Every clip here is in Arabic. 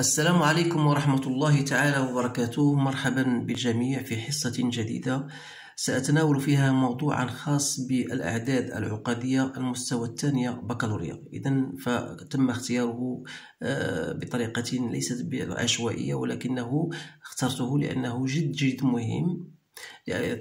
السلام عليكم ورحمة الله تعالى وبركاته. مرحبا بالجميع في حصة جديدة. سأتناول فيها موضوعا خاص بالأعداد العقدية المستوى الثانية بكالوريا. إذا فتم اختياره آه، بطريقة ليست عشوائية ولكنه اخترته لأنه جد جد مهم.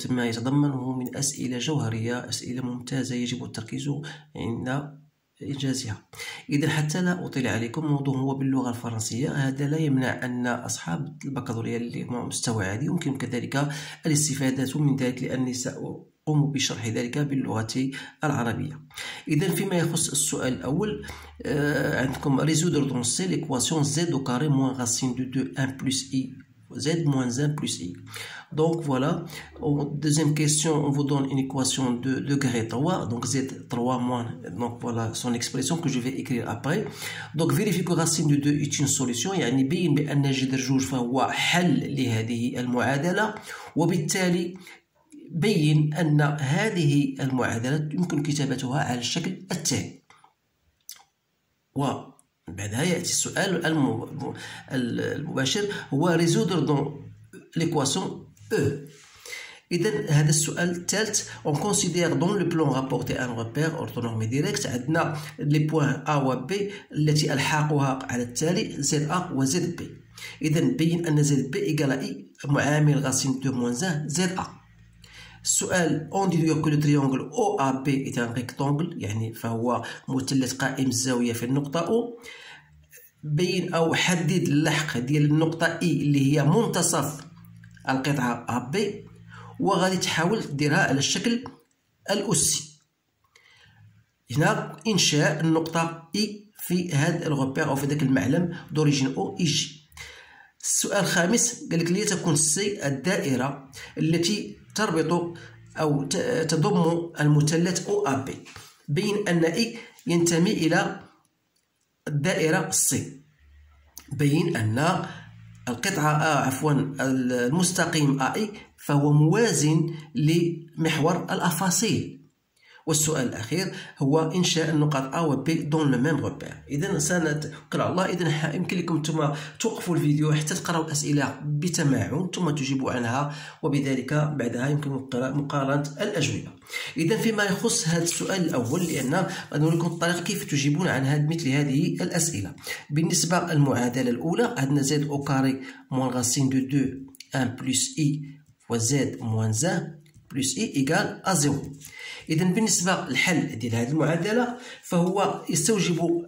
ما يتضمنه من أسئلة جوهرية أسئلة ممتازة يجب التركيز عند إنجازها إذا حتى لا أطيل عليكم الموضوع هو باللغة الفرنسية. هذا لا يمنع أن أصحاب البكالوريا اللي مستوى عالي يمكن كذلك الاستفادة من ذلك لأني سأقوم بشرح ذلك باللغة العربية. إذا فيما يخص السؤال الأول آه عندكم dans l'équation z au carré moins racine de 2 1 plus i z moins 1 plus i. Donc voilà, deuxième question, on vous donne une équation de degré 3, donc z3 moins, donc voilà son expression que je vais écrire après. Donc vérifier que racine de 2 est une solution, يعني بين بأن جذر جوج فهو حل لهذه المعادلة وبالتالي بين أن هذه المعادلة يمكن كتابتها على الشكل التالي و بعدها يأتي السؤال المباشر هو résoudre donc l'équation E اذا هذا السؤال الثالث on considère dans le plan rapporté un repère orthonormé direct عندنا les points A و B التي ألحاقها على التالي z A و z B اذا بين أن z B égale i معامل racine de moins z A السؤال en déduire que le triangle O A B est un rectangle يعني فهو مثلث قائم الزاويه في النقطة O بين أو حدد اللحق ديال النقطة I اللي هي منتصف القطعة A B وغادي تحاول ديرها على الشكل الأسي. هنا إنشاء النقطة I في هذا ال repère أو في ذاك المعلم d'origine O i j السؤال الخامس قال لك لتكون C الدائرة التي تربط أو تضم المثلث O A B بين أن I ينتمي إلى الدائرة C بين أن القطعة آ عفوا المستقيم أ إي فهو موازن لمحور الأفاصيل. والسؤال الأخير هو إنشاء النقاط A و B دون لو ميم روبير إذا سنتوكل على الله. إذا يمكن لكم ثم توقفوا الفيديو حتى تقرأوا الأسئلة بتمعن ثم تجيبوا عنها وبذلك بعدها يمكن مقارنة الأجوبة. إذا فيما يخص هذا السؤال الأول لأن غادي لكم الطريقة كيف تجيبون عن هذه مثل هذه الأسئلة. بالنسبة للمعادلة الأولى عندنا z au carré moins racine de 2 1 plus i و z moins 1 plus i égale à zéro. اذا بالنسبة للحل ديال هذه المعادلة فهو يستوجب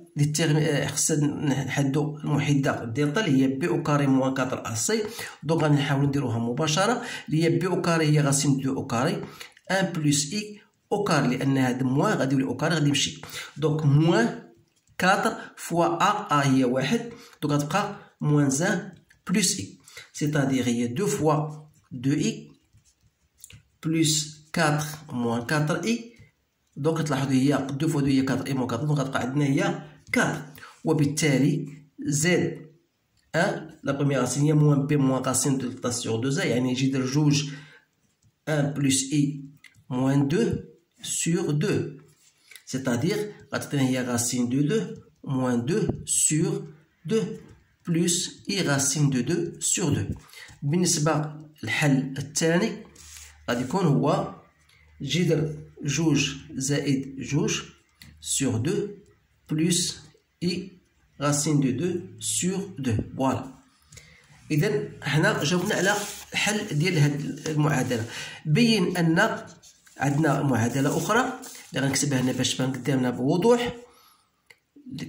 خصنا نحددوا المحدة دلتا اللي هي b au carré moins 4 a c. donc غادي نحاولوا نديروها مباشرة اللي هي b au carré هي racine deux au carré. 1 plus i au carré لأن هذا moins غادي يولي au carré غادي يمشي. donc moins 4 fois a a هي واحد. donc غتبقى moins 1 plus i. c'est-à-dire هي deux fois deux i بلس 4 موان 4 اي دونك تلاحظوا هي 2 فوا 2 هي 4 اي موان 4 دونك غتبقى عندنا هي 4 وبالتالي زد ان لا بروميير راسين هي موان بي موان راسين دو دلتا سور 2 زا يعني يجي جوج 1 بلس اي موان 2 سور 2 سيتادير غتعطينا هي راسين دو 2 موان 2 سور 2 بلس اي راسين دو 2 سور 2 بالنسبة للحل الثاني غادي يكون هو جذر جوج زائد جوج sur deux plus i racine de deux sur deux voilà اذا هنا جاوبنا على الحل ديال هاد المعادلة. بين أن عندنا معادلة أخرى اللي غنكتبها هنا باش تبان قدامنا بوضوح.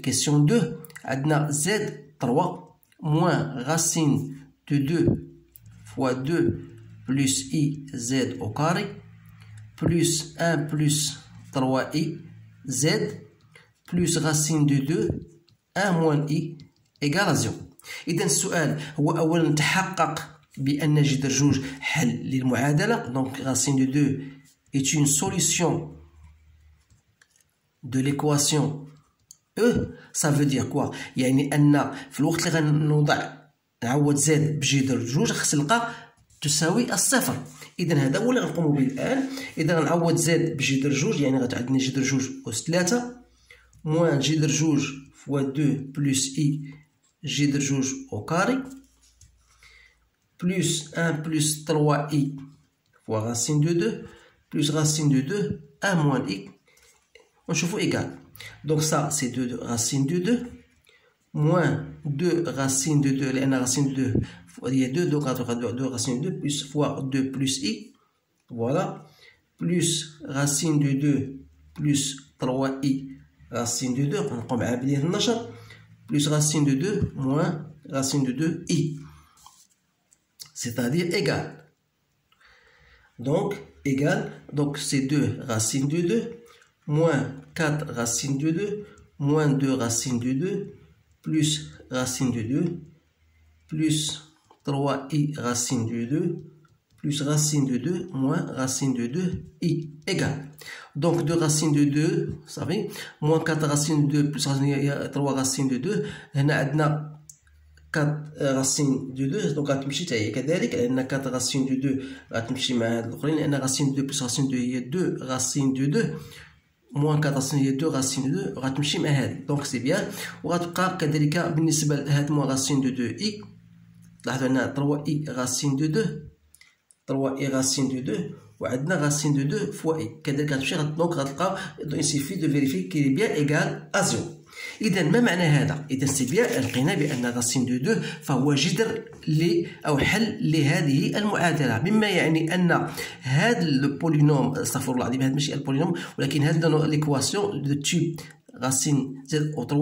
question deux عندنا z 3 moins racine de deux fois deux بلس اي زد au carré plus 1 plus 3i z plus racine de 2 1 moins i égale à 0 إذا السؤال هو أولا تحقق بأن جذر جوج حل للمعادلة donc racine de 2 est une solution de l'équation E ça veut dire quoi يعني أن في الوقت اللي غنوضع نعوض زاد بجذر جوج خص نلقى تساوي الصفر. اذا هذا هو اللي غنقوم به الآن. اذا غنعوض z بجدر جوج يعني غتعطيني جدر جوج اوس 3 moins جدر جوج fois 2 plus i جدر جوج au carré plus 1 plus 3 i fois racine de 2 plus racine de 2 1 moins i. ونشوفو égale. donc ça c'est 2 racine de 2 moins 2 racine de 2, la racine de 2, il y a 2, 2, 4, 2 racine de 2, plus fois 2 plus i, voilà, plus racine de 2, plus 3i, racine de 2, on va appeler plus racine de 2, moins racine de 2i, c'est-à-dire égal. Donc, égal, donc c'est 2 racine de 2, moins 4 racine de 2, moins 2 racine de 2, plus racine de 2 plus 3i racine de 2 plus racine de 2 moins racine de 2 i égale. Donc 2 racines de 2, vous savez, moins 4 racines de 2 plus 3 racines de 2, هنا عندنا 4 racines de 2 donc غتمشي حتى هي كذلك لان 4 racines de 2 غتمشي مع هاد الاخرين لان racine de 2 plus racine de 2 هي 2 racines de 2 moins 4 racines هي 2 racines de 2 غتمشي مع هادي donc c'est bien وغتبقى كذلك بالنسبة لهاد moins racine de 2 i لاحظوا هنا 3 i racine de 2 3 i racine de 2 وعندنا racine de 2 fois i. كذلك غتمشي donc غتلقى ça vérifie que bien égal à zéro اذا ما معنى هذا؟ اذا c'est bien لقينا بأن racine de 2 فهو جذر ل أو حل لهذه المعادلة مما يعني أن هذا ال polynôme أستغفر الله العظيم هذا ماشي ال polynôme ولكن هذا l'équation de type racine z au 3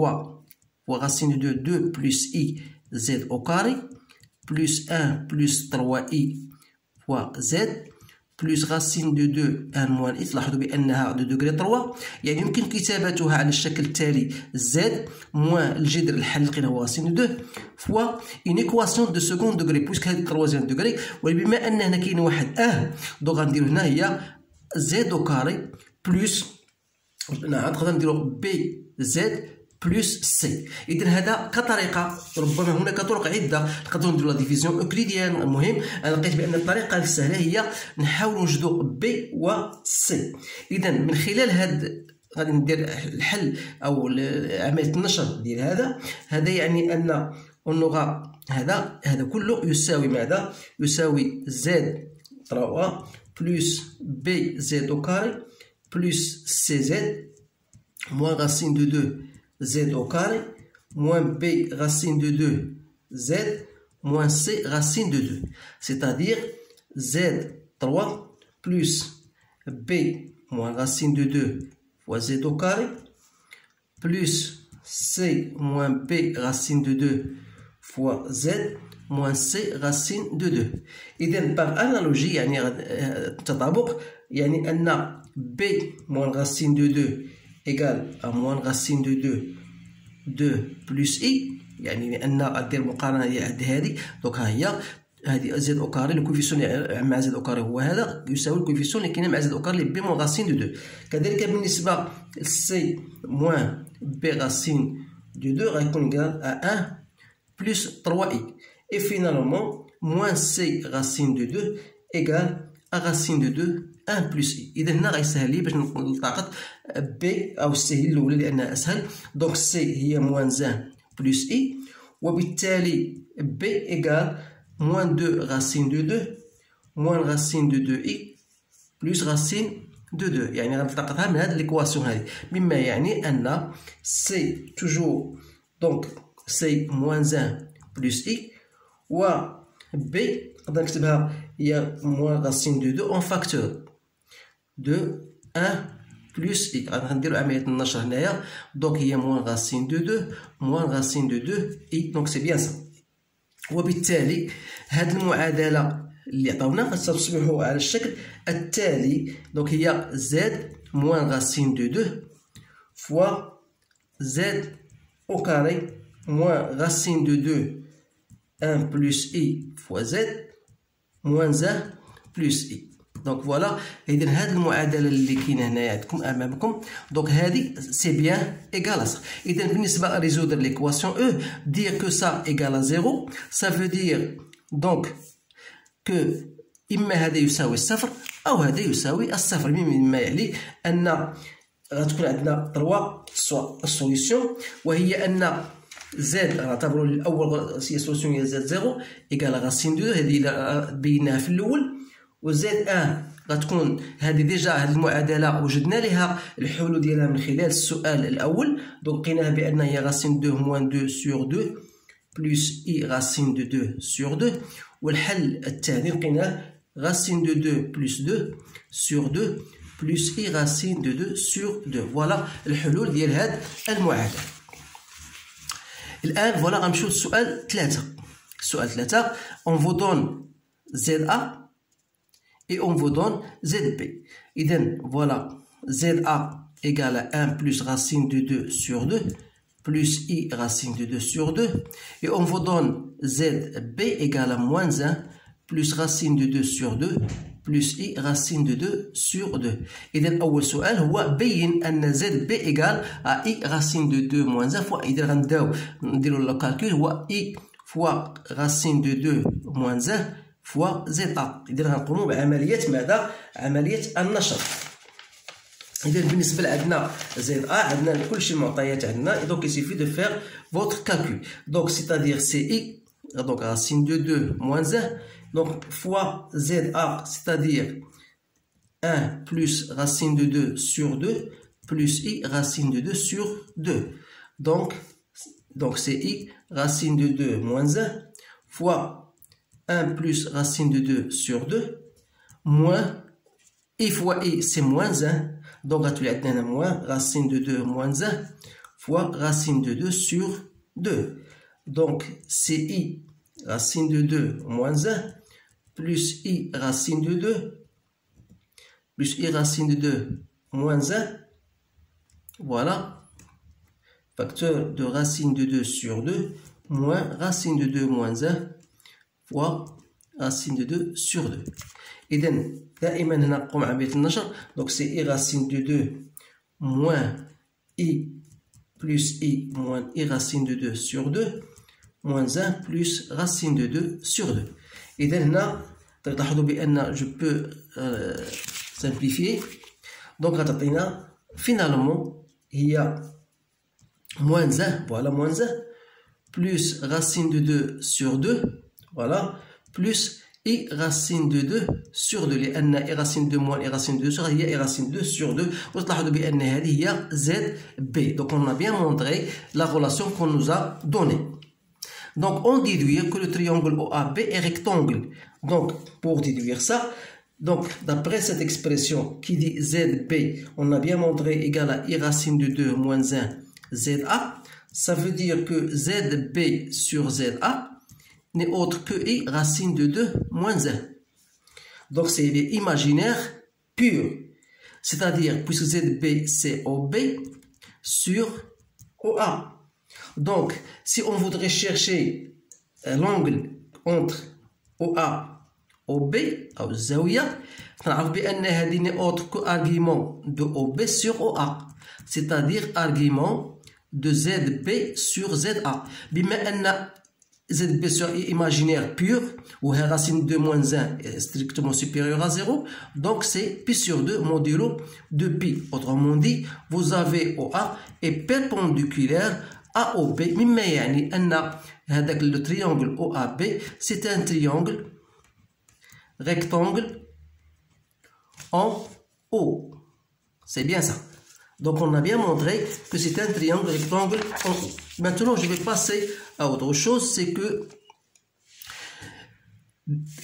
و racine de 2 plus i z au carré plus 1 plus 3 i fois z plus racine de 2 un moins i تلاحظوا بأنها de degré 3 يعني يمكن كتابتها على الشكل التالي z moins الجذر الحل لقينا هو racine de 2 fois une équation de second degré puisque هذه troisième degré وبما أن هنا كاين واحد آه دونك غنديرو هنا هي z carré plus نعم نقدر نديرو b z plus c اذا هذا كطريقة ربما هناك طرق عدة نقدروا نديروا la division euclidienne المهم أنا لقيت بأن الطريقة السهلة هي نحاول نوجدوا b و c اذا من خلال هذا غادي ندير الحل أو عملية النشر ديال هذا. هذا يعني أن اللغة هذا هذا كله يساوي ماذا؟ يساوي زد 3 بلس بي زد أو كاري بلس سي زد موان راسين دو 2 z au carré, moins b racine de 2 z, moins c racine de 2. C'est-à-dire z3 plus b moins racine de 2 fois z au carré, plus c moins b racine de 2 fois z moins c racine de 2 إذا par analogie يعني تطابق يعني أن b moins racine de 2 à moins racine de 2 2 plus i يعني لأن دير مقارنة هي عند هذه. donc ها هي هذه z au carré le coefficient مع z au carré هو هذا يساوي ال coefficient اللي كاين مع z au carré b moins racine de 2 كذلك بالنسبة c moins b racine de 2 غيكون à 1 plus 3 i et finalement moins c racine de 2 égale à racine de 2 1 plus i. اذا هنا غيسهل لي باش نلتقط b ou c هي الأولى لانها أسهل. donc c هي moins un plus i. وبالتالي b égale moins deux racine de deux. moins racine de deux i plus racine de deux. يعني غنلتقطها من هاد l'équation هادي. مما يعني أن c toujours donc c moins un plus i. و b نقدر نكتبها هي moins racine de deux en facteur. de un plus i غنديرو عملية النشر هنايا donc هي moins racine de deux moins racine de deux i donc c'est bien ça وبالتالي هاد المعادلة اللي عطاونا ستصبح على الشكل التالي. donc هي z moins racine de deux fois z au carré moins racine de deux un plus i fois z moins un plus i donc voilà اذا هذه المعادله اللي كاينة هنايا عندكم امامكم donc هذه c'est bien égal اذا بالنسبة résoudre l'équation au dire que ça égale zéro ça veut dire donc que اما هذا يساوي الصفر أو هذا يساوي الصفر مما يعني ان غتكون عندنا 3 solutions وهي ان Z نعتبروا الأول solution هي Z zéro égale racine de هذه بيناها في الأول و Z un غتكون هذه déjà هذه المعادلة وجدنا لها الحلول ديالها من خلال السؤال الأول. donc لقيناها بأن هي racine de moins deux sur deux plus i racine de deux sur deux والحل الثاني لقيناه racine de 2 plus 2 sur 2 plus i racine de 2 sur 2 فوالا الحلول ديال هاد المعادلة. الآن فوالا غنمشيو للسؤال 3 السؤال 3 on vous donne ZA et on vous donne ZB اذا فوالا ZA égale à 1 plus racine de 2 sur 2 plus i racine de 2 sur 2 et on vous donne ZB égale à moins 1 plus racine de 2 sur 2 plus i racine de 2 sur 2 اذا اول سؤال هو بين ان زد بي ايكال اي راسين دو 2 موان 1 فوا اذا غنبداو نديرو لو كالكول هو اي فوا راسين دو 2 موان 1 فوا زد ا اذا غنقومو بعمليه ماذا عمليه النشر اذا بالنسبه لعندنا زد ا عندنا كلشي المعطيات عندنا دونك يسيفي دو فير فوتر كالكول دونك سيتادير سي اي دونك راسين دو 2 موان 1 Donc, fois ZA, c'est-à-dire 1 plus racine de 2 sur 2, plus i racine de 2 sur 2. Donc, donc c'est i racine de 2 moins 1 fois 1 plus racine de 2 sur 2 moins i fois i c'est moins 1 donc les moins racine de 2 moins 1 fois racine de 2 sur 2 donc c'est i racine de 2 moins 1 plus i racine de 2 plus i racine de 2 moins 1. Voilà. Facteur de racine de 2 sur 2 moins racine de 2 moins 1 fois E racine de 2 sur 2. إذا دائما هنا نقوم عملية النشر دونك سي de 2 moins I plus I moins I racine de 2 sur 2 moins 1 plus racine de 2 sur 2 إذا هنا تلاحظوا بأن جو بو simplifier دونك غتعطينا فينالمون هي moins 1 voilà moins 1 plus racine de 2 sur 2 voilà. Plus I racine de 2 sur 2 لأن I racine de moins I racine de sur هي I racine de sur 2 وتلاحظوا بأن هذه هي ZB donc on a bien montré la relation qu'on nous a donnée. Donc on déduit que le triangle OAB est rectangle. Donc pour déduire ça donc, d'après cette expression qui dit ZB, on a bien montré égal à I racine de 2 moins 1 ZA. Ça veut dire que ZB sur ZA, n'est autre que I racine de 2 moins 1. Donc, c'est imaginaire pur. C'est-à-dire, puisque ZB c'est OB sur OA. Donc, si on voudrait chercher euh, l'angle entre OA OB أو الزاوية نعرف بأن هذه n'est autre que argument de OB sur OA c'est-à-dire argument de ZB sur ZA بما أن ZB sur imaginaire pur ou racine de moins 1 est strictement supérieur à 0 donc c'est pi sur 2 modulo de pi autrement dit vous avez OA est perpendiculaire AOB مما يعني أن هذاك لو تريونغل OAB c'est un triangle rectangle en haut. C'est bien ça. Donc on a bien montré que c'est un triangle rectangle en haut. Maintenant je vais passer à autre chose, c'est que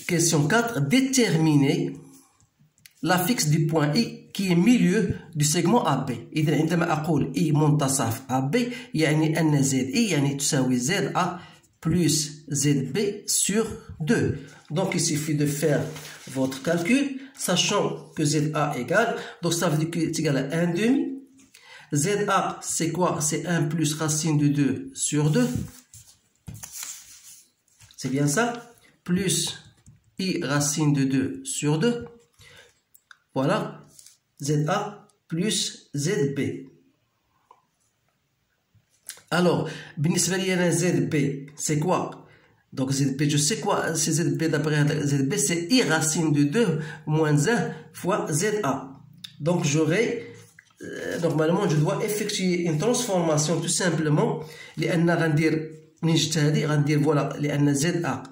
question 4, déterminer la fixe du point I qui est milieu du segment AB إذا عندما أقول I منتصف AB يعني أن ZI يعني تساوي ZA plus ZB sur 2 donc il suffit de faire votre calcul sachant que ZA égale donc ça veut dire que c'est égal à 1 demi ZA c'est quoi? C'est 1 plus racine de 2 sur 2 c'est bien ça? Plus I racine de 2 sur 2 voilà, ZA plus ZB. Alors, ZB, c'est quoi? Donc ZB, je sais quoi? C'est ZB d'après ZB, c'est I racine de 2 moins 1 fois ZA. Donc j'aurai نورمالمون جو دوا افيكتي اون ترانسفورماسيون تو سامبلومون لان غندير منين جبت هادي غندير فوالا لان زد ا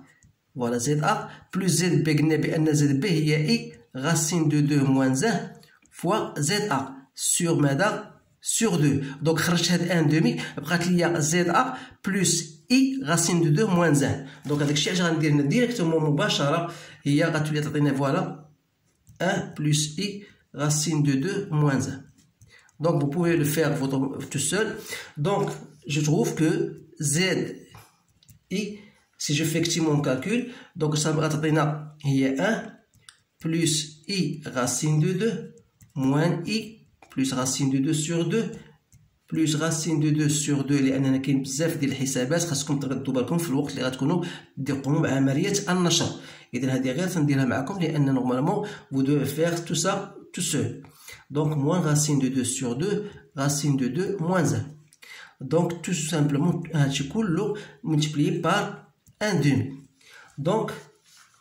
فوالا زد ا بلوس زد بي قلنا بان زد بي هي اي غاسين دو دو موان زه فوا زد ا سور ماذا سور دو دونك خرجت هاد ان دومي بقات ليا زد ا بلوس اي غاسين دو دو موان زه دونك هذاك الشيء علاش غندير هنا ديريكتومون مباشره هي غتولي تعطينا فوالا 1 plus i racine de 2 moins 1. Donc vous pouvez le faire votre, tout seul. Donc je trouve que z i, si je fais mon calcul, donc ça va donner il y a 1 plus i racine de 2 moins i plus racine de 2 sur 2 بلوس غاسين دو دو سور دو لاننا كاين بزاف ديال الحسابات خاصكم تردوا بالكم في الوقت اللي غتكونوا تقوموا بعمليه النشر اذا هذه غير تنديرها معكم لان نورمالمون فو دو فيغ تو سا تو سول donc, moins racine de 2 sur 2, racine de 2 moins 1. Donc, tout simplement, l'eau multiplié par 1 demi. Donc,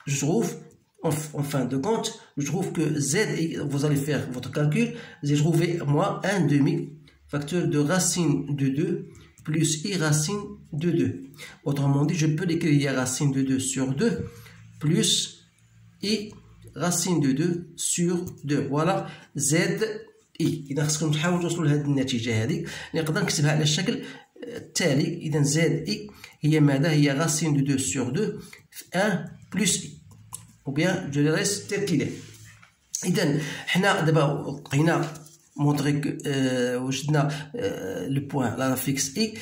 je trouve, en, fin de compte, je trouve que Z, vous allez faire votre calcul, j'ai trouvé, moi, 1 demi, facteur de racine de 2 plus i racine de 2. Autrement dit, je peux décrire racine de 2 sur 2 plus i راسين دو دو سور دو فوالا z اي إذا خصكم تحاولوا توصلوا لهذه النتيجة هذه نقدر نكتبها على الشكل آه، التالي. إذا z اي هي ماذا؟ هي راسين دو دو سور دو في ان بلس اي أو بيان جو لي ريست تركيله إذا حنا دابا لقينا مونتريك آه، وجدنا لو بوين لا فيكس اي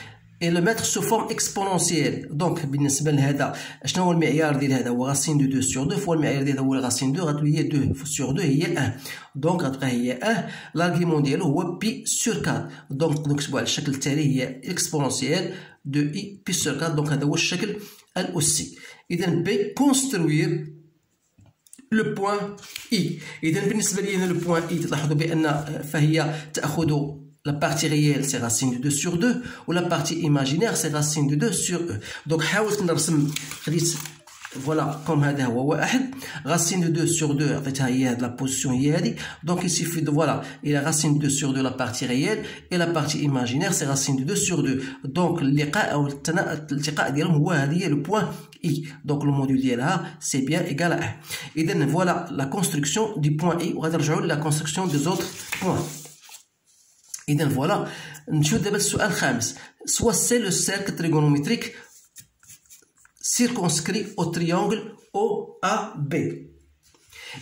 et le mettre sous forme exponentielle. Donc بالنسبة لهذا شنو هو المعيار ديال هذا؟ هو غاسين دو 2 sur 2 فوا المعيار ديال هو غاسين 2 غتولي هي 2 sur 2 هي 1 دونك غتبقى هي 1 لارغيمون ديالو هو بي سور 4 دونك نكتبو على الشكل التالي هي اكسبونونسيال دو اي بي سور 4 دونك هذا هو الشكل الأسي. اذا بي كونستروير لو بوان اي اذا بالنسبة لي هنا لو بوان اي تلاحظوا بأن فهي تأخذ la partie réelle c'est racine de 2 sur 2 ou la partie imaginaire c'est racine de 2 sur e donc حاولت نرسم خديت فوالا كوم هذا هو واحد غاسين دو 2 سور 2 عطيتها هي هاد لا بوزيسيون هي هادي دونك يسيفي دو فوالا الى غاسين دو سور 2 لا بارتي ريال اي لا بارتي ايماجينير سي غاسين دو 2 سور 2 دونك اللقاء او الالتقاء ديالهم هو هذه هي لو بوان اي دونك لو موديل ديالها سي بيان ايكال ا اذا فوالا لا كونستركسيون دي بوان اي وغادي نرجعوا لا كونستركسيون دي زوتر بوان اذا فوالا نشوف دابا السؤال الخامس سوا سي لو سيرك تريغونوميتريك circonscrit au triangle OAB.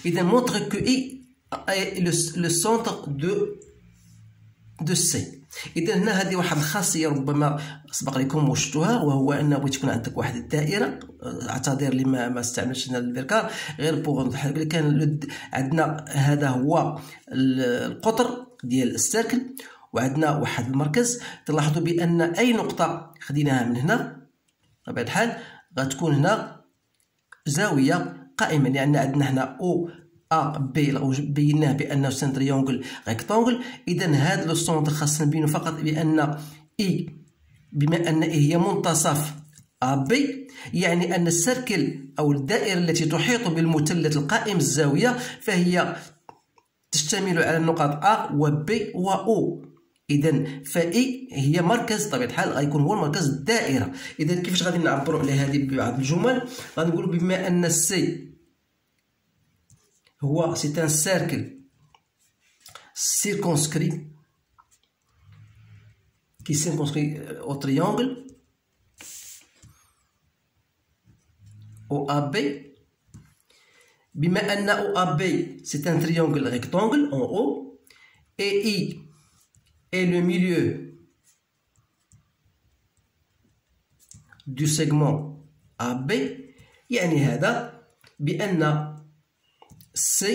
Il montre que I est le, le centre de de C. اذا هنا هذه واحد الخاصيه ربما سبق لكم وشفتوها وهو أن بغيت تكون عندك واحد الدائرة. اعتذر لي ما, ما استعملتش هنا الفيركار غير بوغ نضحك كان عندنا هذا هو القطر ديال السيركل. وعندنا واحد المركز. تلاحظوا بأن أي نقطة خديناها من هنا بطبيعه الحال غتكون هنا زاوية قائمة لأن عندنا هنا OAB بيناه بأنه c'est un triangle rectangle إذا هذا le centre خاصنا نبينو فقط بأن I بما أن هي منتصف AB يعني أن ال cercle أو الدائرة التي تحيط بالمثلث القائم الزاوية فهي تشتمل على النقاط A و B و O. اذا ف I هي مركز طبيعة الحال غيكون هو مركز الدائرة. اذا كيفاش غادي نعبروا على هذه ببعض الجمل؟ غادي نقولوا بما أن ال C هو c'est un cercle circonscrit qui circonscrit OAB بما ان OAB c'est un triangle rectangle en O اي اي et le milieu du segment AB يعني هذا بأن C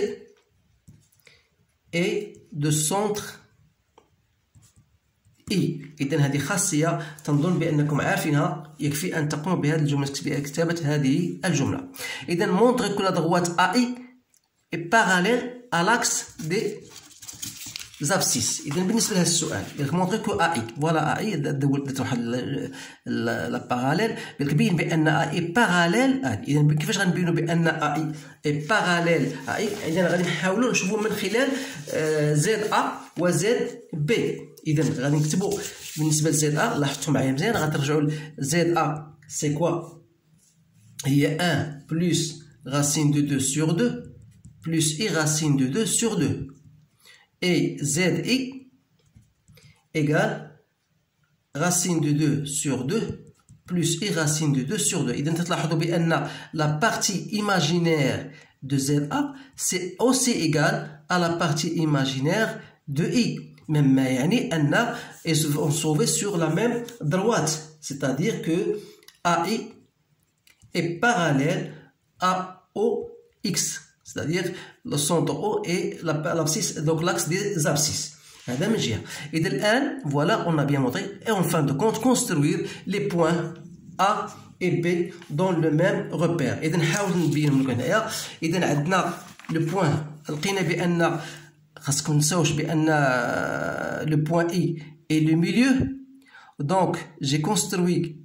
est de centre اي اذا هذه خاصيه تنظن بانكم عارفينها يكفي ان تقوموا بهذه الجمله كتابه هذه الجمله اذا montre que la droite AI est parallèle à l'axe des abscisses إذا بالنسبة لهذا السؤال قال لك montrer que I voilà I درت واحد la parallèle قال لك بين بأن I parallèle إذا كيفاش غنبينوا بأن I I parallèle I إذا غادي نحاولوا نشوفوا من خلال z A و z B إذا غادي نكتبوا بالنسبة ل z A لاحظتوا معايا مزيان غترجعوا z A c'est quoi هي 1 بلس racine de 2 sur 2 plus i racine de 2 sur 2 Et ZI égale racine de 2 sur 2 plus I racine de 2 sur 2. La partie imaginaire de ZA, c'est aussi égal à la partie imaginaire de I. Même yani, on se sur la même droite. C'est-à-dire que AI est parallèle à OX c'est-à-dire le centre haut et l'abscisse, donc l'axe des abscisses. Et de dès voilà, on a bien montré, et en fin de compte, construire les points A et B dans le même repère. Et le point, le point I et le milieu. Donc, j'ai construit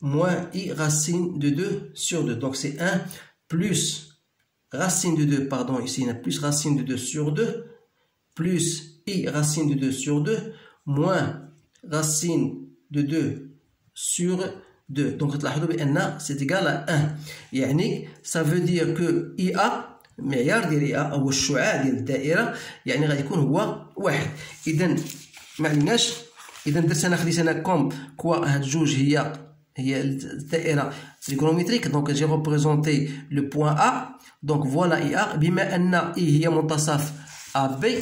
moins i racine de 2 sur 2. Donc c'est 1 plus racine de 2, pardon, ici il y a plus racine de 2 sur 2, plus i racine de 2 sur 2, moins racine de 2 sur 2. Donc c'est égal à 1. يعني ça veut dire que IA معيار ديال إي أو الشعاع ديال الدائرة يعني غادي يكون هو واحد إذا ما عندناش إذا درت أنا خديت أنا كوم كوا هاد جوج هي هي الدائره trigonométrique donc j'ai représenté le point A donc voilà I A بما ان I هي منتصف AB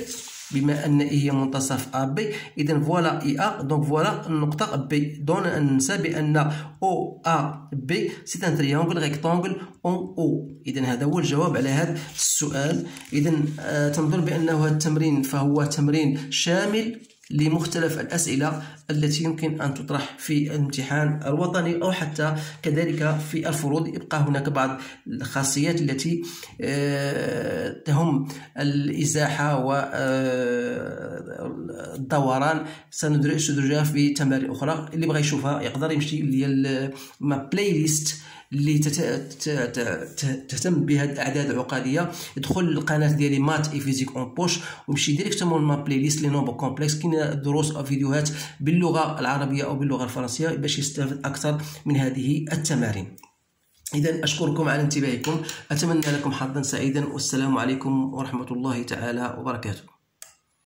بما ان I هي منتصف AB اذا voilà I A donc voilà النقطه B donc ننسى بان OAB c'est un triangle rectangle en O اذا هذا هو الجواب على هذا السؤال اذا تنظن بانه هذا التمرين فهو تمرين شامل لمختلف الأسئلة التي يمكن أن تطرح في الامتحان الوطني أو حتى كذلك في الفروض. يبقى هناك بعض الخاصيات التي آه، تهم الإزاحة والدوران آه، سندرجها في تمارين أخرى. اللي بغى يشوفها يقدر يمشي ما بلاي ليست اللي تهتم بهذه الأعداد العقديه يدخل القناة ديالي Maths et Physique en poche ويمشي directement ma playlist les nombres complexes كاين دروس أو فيديوهات باللغة العربية أو باللغة الفرنسية باش يستافد أكثر من هذه التمارين. إذا أشكركم على انتباهكم. أتمنى لكم حظا سعيدا والسلام عليكم ورحمة الله تعالى وبركاته.